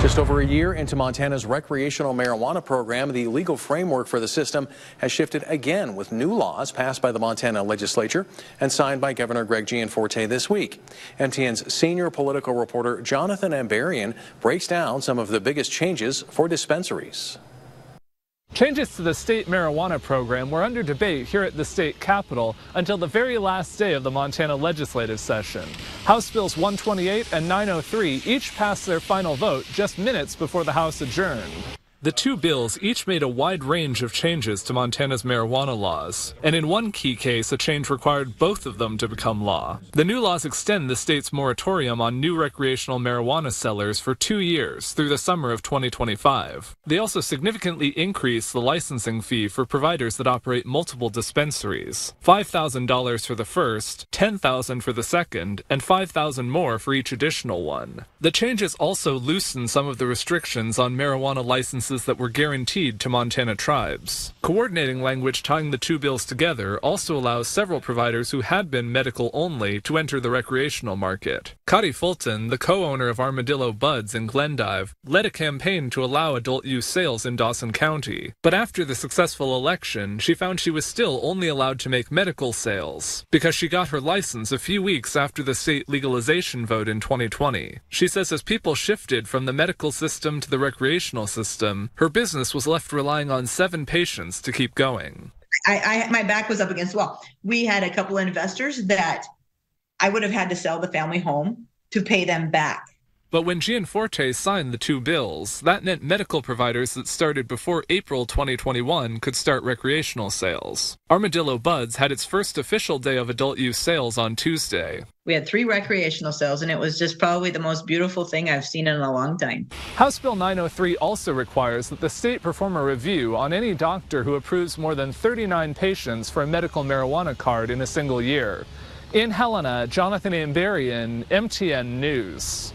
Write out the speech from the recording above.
Just over a year into Montana's recreational marijuana program, the legal framework for the system has shifted again with new laws passed by the Montana legislature and signed by Governor Greg Gianforte this week. MTN's senior political reporter Jonathan Ambarian breaks down some of the biggest changes for dispensaries. Changes to the state marijuana program were under debate here at the state capitol until the very last day of the Montana legislative session. House Bills 128 and 903 each passed their final vote just minutes before the House adjourned. The two bills each made a wide range of changes to Montana's marijuana laws, and in one key case, a change required both of them to become law. The new laws extend the state's moratorium on new recreational marijuana sellers for two years through the summer of 2025. They also significantly increase the licensing fee for providers that operate multiple dispensaries $5,000 for the first, $10,000 for the second, and $5,000 more for each additional one. The changes also loosen some of the restrictions on marijuana licenses that were guaranteed to Montana tribes. Coordinating language tying the two bills together also allows several providers who had been medical only to enter the recreational market. Cotty Fulton, the co-owner of Armadillo Buds in Glendive, led a campaign to allow adult use sales in Dawson County. But after the successful election, she found she was still only allowed to make medical sales because she got her license a few weeks after the state legalization vote in 2020. She says as people shifted from the medical system to the recreational system, her business was left relying on seven patients to keep going. I, I my back was up against the wall. We had a couple of investors that I would have had to sell the family home to pay them back. But when Gianforte signed the two bills, that meant medical providers that started before April 2021 could start recreational sales. Armadillo Buds had its first official day of adult use sales on Tuesday. We had three recreational sales, and it was just probably the most beautiful thing I've seen in a long time. House Bill 903 also requires that the state perform a review on any doctor who approves more than 39 patients for a medical marijuana card in a single year. In Helena, Jonathan Ambarian, MTN News.